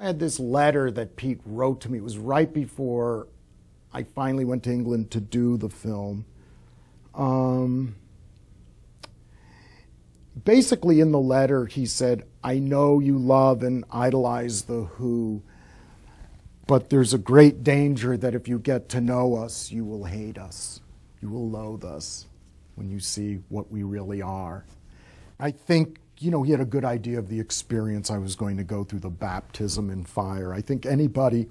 I had this letter that Pete wrote to me. It was right before I finally went to England to do the film. Um, basically, in the letter, he said, I know you love and idolize The Who, but there's a great danger that if you get to know us, you will hate us. You will loathe us when you see what we really are. I think you know, he had a good idea of the experience I was going to go through, the baptism in fire. I think anybody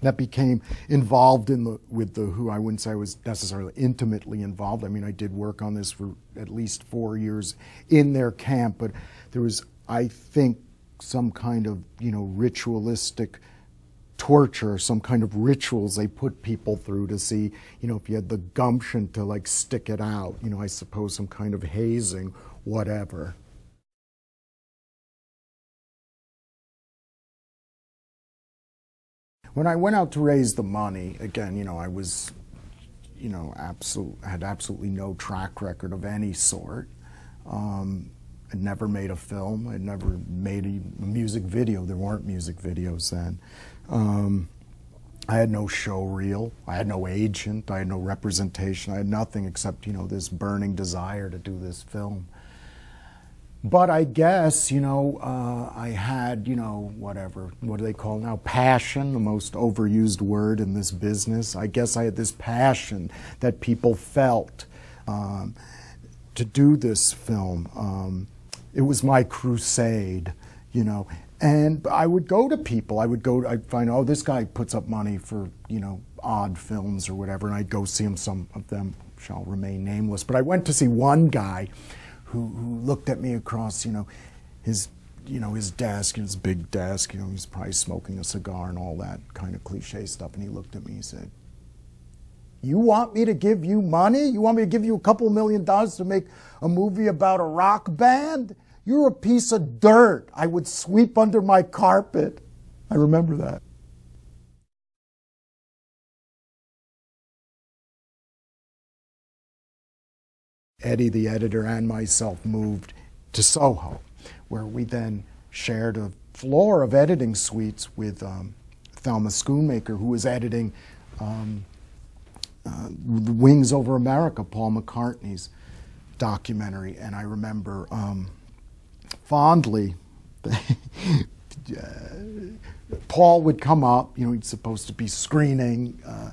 that became involved in the with the Who, I wouldn't say I was necessarily intimately involved. I mean, I did work on this for at least four years in their camp, but there was, I think, some kind of you know ritualistic torture, some kind of rituals they put people through to see, you know, if you had the gumption to like stick it out. You know, I suppose some kind of hazing, whatever. When I went out to raise the money, again, you know, I was, you know, absolute, had absolutely no track record of any sort. Um, I'd never made a film. I'd never made a music video. There weren't music videos then. Um, I had no show reel. I had no agent. I had no representation. I had nothing except, you know, this burning desire to do this film. But I guess, you know, uh, I had, you know, whatever, what do they call now? Passion, the most overused word in this business. I guess I had this passion that people felt um, to do this film. Um, it was my crusade, you know. And I would go to people. I would go, I'd find, oh, this guy puts up money for, you know, odd films or whatever. And I'd go see him. Some of them shall remain nameless. But I went to see one guy who, who looked at me across, you know, his, you know, his desk, his big desk, you know, he's probably smoking a cigar and all that kind of cliche stuff. And he looked at me and said, you want me to give you money? You want me to give you a couple million dollars to make a movie about a rock band? You're a piece of dirt. I would sweep under my carpet. I remember that. Eddie, the editor, and myself moved to Soho, where we then shared a floor of editing suites with um, Thelma Schoonmaker, who was editing um, uh, Wings Over America, Paul McCartney's documentary. And I remember um, fondly, uh, Paul would come up, you know, he's supposed to be screening uh,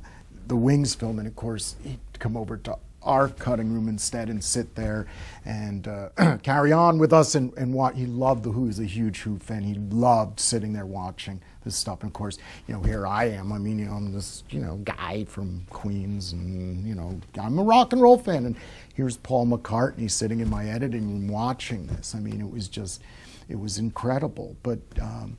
the Wings film, and of course, he'd come over to our cutting room instead and sit there and uh, carry on with us and, and what he loved the Who. He's a huge Who fan. He loved sitting there watching this stuff. And of course, you know, here I am. I mean, you know, I'm this, you know, guy from Queens and, you know, I'm a rock and roll fan. And here's Paul McCartney sitting in my editing room watching this. I mean, it was just, it was incredible. But um,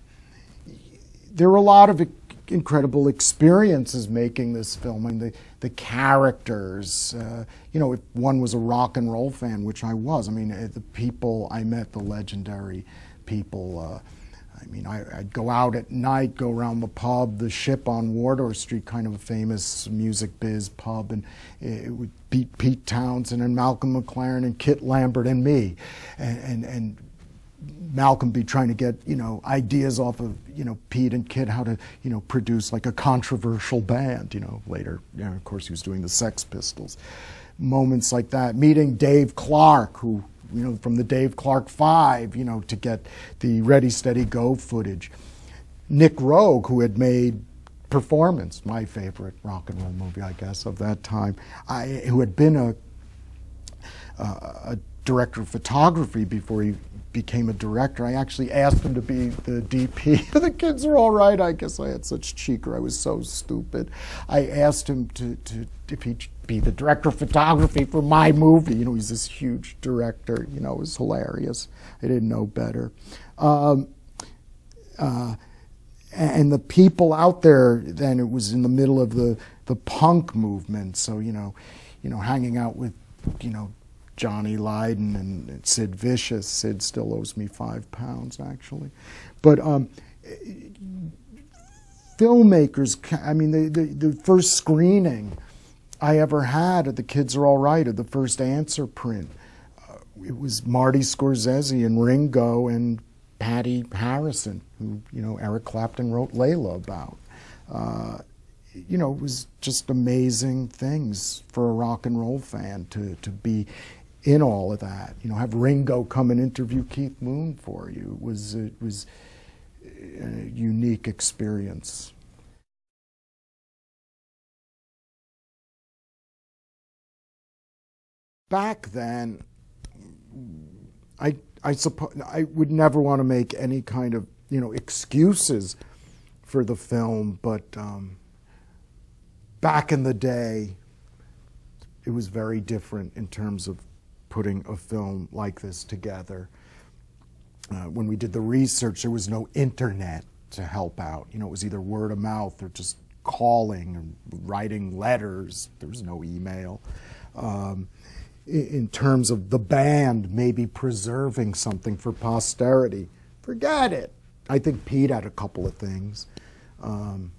there were a lot of incredible experiences making this film. and the, the characters, uh, you know, if one was a rock and roll fan, which I was, I mean, uh, the people I met, the legendary people, uh, I mean, I, would go out at night, go around the pub, the ship on Wardour Street, kind of a famous music biz pub, and it would be Pete Townshend and Malcolm McLaren and Kit Lambert and me. And, and, and Malcolm be trying to get you know ideas off of you know Pete and Kit how to you know produce like a controversial band you know later. You know, of course he was doing the Sex Pistols. Moments like that. Meeting Dave Clark who you know from the Dave Clark 5 you know to get the Ready Steady Go footage. Nick Roeg who had made Performance my favorite rock and roll movie I guess of that time. I, who had been a a director of photography before he became a director. I actually asked him to be the DP. the kids are all right. I guess I had such cheek or I was so stupid. I asked him to, to he'd be the director of photography for my movie. You know, he's this huge director. You know, it was hilarious. I didn't know better. Um, uh, and the people out there then it was in the middle of the, the punk movement. So, you know, you know, hanging out with, you know, Johnny Lydon and Sid Vicious. Sid still owes me five pounds, actually. But um, filmmakers, I mean, the, the, the, first screening I ever had of The Kids Are All Right, of the first answer print, uh, it was Marty Scorsese and Ringo and Patty Harrison, who you know Eric Clapton wrote Layla about. Uh, you know, it was just amazing things for a rock and roll fan to to be in all of that. You know, have Ringo come and interview Keith Moon for you. It was it was a unique experience. Back then, I I suppose I would never want to make any kind of you know excuses for the film, but um, back in the day, it was very different in terms of putting a film like this together. Uh, when we did the research, there was no internet to help out. You know, it was either word of mouth or just calling and writing letters. There was no email. Um, in terms of the band maybe preserving something for posterity. Forget it. I think Pete had a couple of things. Um,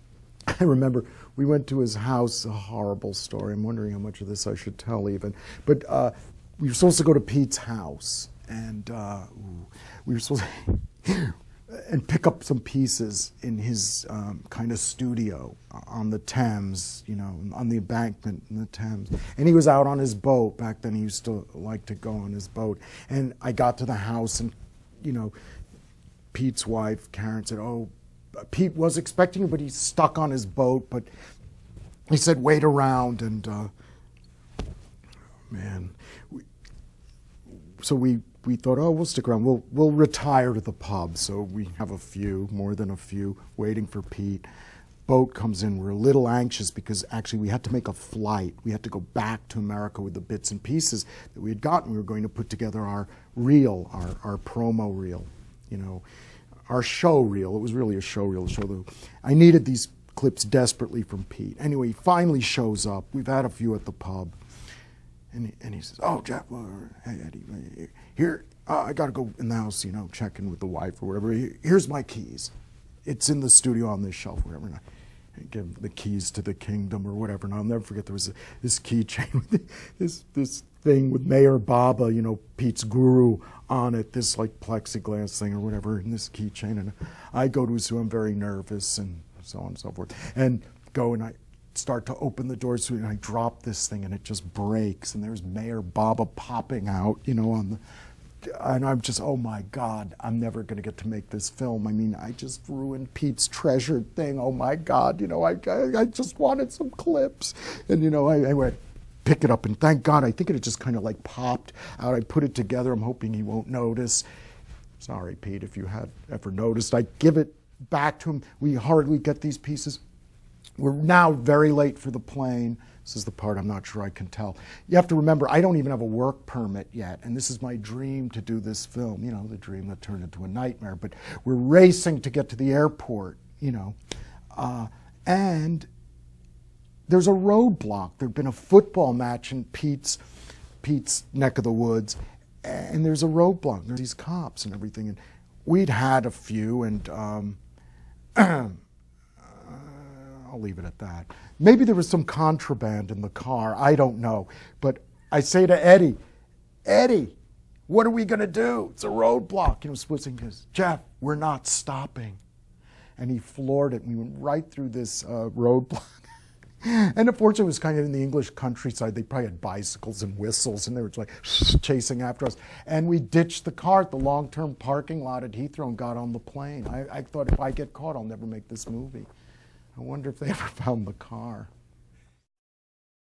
I remember we went to his house, a horrible story. I'm wondering how much of this I should tell even. But uh, we were supposed to go to Pete's house, and uh, we were supposed to and pick up some pieces in his um, kind of studio on the Thames, you know, on the embankment in the Thames. And he was out on his boat. Back then, he used to like to go on his boat. And I got to the house, and, you know, Pete's wife, Karen, said, Oh, Pete was expecting you, but he's stuck on his boat. But he said, Wait around. And, uh, man, we, so we we thought, oh, we'll stick around. We'll we'll retire to the pub. So we have a few, more than a few, waiting for Pete. Boat comes in. We're a little anxious because actually we had to make a flight. We had to go back to America with the bits and pieces that we had gotten. We were going to put together our reel, our, our promo reel, you know, our show reel. It was really a show reel. Show the, I needed these clips desperately from Pete. Anyway, he finally shows up. We've had a few at the pub. And he, and he says, "Oh, Jeff, hey Eddie, here uh, I got to go in the house, you know, check in with the wife or whatever. Here's my keys. It's in the studio on this shelf, whatever." And I, give the keys to the kingdom or whatever. And I'll never forget there was a, this keychain this this thing with Meher Baba, you know, Pete's guru on it, this like plexiglass thing or whatever, and this keychain. And I go to his room, I'm very nervous and so on and so forth. And go and I start to open the doors and I drop this thing and it just breaks and there's Meher Baba popping out, you know, on the and I'm just, oh my God, I'm never going to get to make this film. I mean, I just ruined Pete's treasured thing. Oh my God, you know, I, I, I just wanted some clips. And, you know, I, I went, pick it up, and thank God, I think it had just kind of like popped out. I put it together. I'm hoping he won't notice. Sorry, Pete, if you had ever noticed. I give it back to him. We hardly get these pieces. We're now very late for the plane. This is the part I'm not sure I can tell. You have to remember, I don't even have a work permit yet, and this is my dream to do this film, you know, the dream that turned into a nightmare. But we're racing to get to the airport, you know. Uh, and there's a roadblock. There'd been a football match in Pete's, Pete's neck of the woods, and there's a roadblock. There's these cops and everything. And we'd had a few, and um, I'll leave it at that. Maybe there was some contraband in the car. I don't know. But I say to Eddie, Eddie, what are we going to do? It's a roadblock. You know, Splitsing goes, Jeff, we're not stopping. And he floored it. And we went right through this uh, roadblock. and unfortunately, it was kind of in the English countryside. They probably had bicycles and whistles, and they were just like chasing after us. And we ditched the car at the long-term parking lot at Heathrow and got on the plane. I, I thought if I get caught, I'll never make this movie. I wonder if they ever found the car.